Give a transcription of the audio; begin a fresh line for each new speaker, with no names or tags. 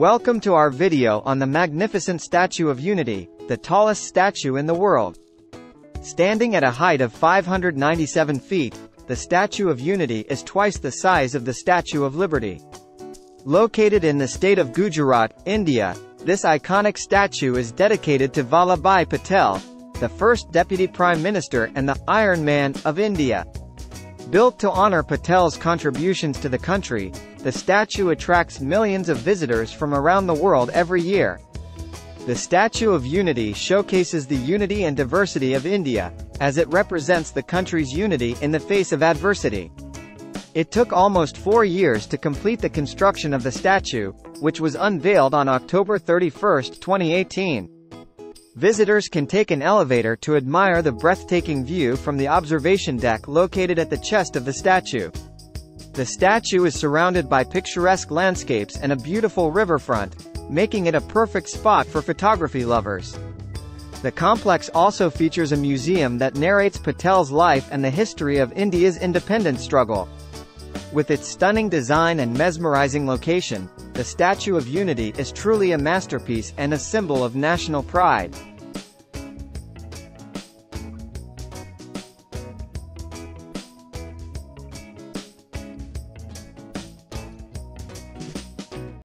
Welcome to our video on the magnificent Statue of Unity, the tallest statue in the world. Standing at a height of 597 feet, the Statue of Unity is twice the size of the Statue of Liberty. Located in the state of Gujarat, India, this iconic statue is dedicated to Vallabhbhai Patel, the first Deputy Prime Minister and the Iron Man of India. Built to honor Patel's contributions to the country, the statue attracts millions of visitors from around the world every year. The Statue of Unity showcases the unity and diversity of India, as it represents the country's unity in the face of adversity. It took almost four years to complete the construction of the statue, which was unveiled on October 31, 2018. Visitors can take an elevator to admire the breathtaking view from the observation deck located at the chest of the statue. The statue is surrounded by picturesque landscapes and a beautiful riverfront, making it a perfect spot for photography lovers. The complex also features a museum that narrates Patel's life and the history of India's independence struggle. With its stunning design and mesmerizing location, the Statue of Unity is truly a masterpiece and a symbol of national pride.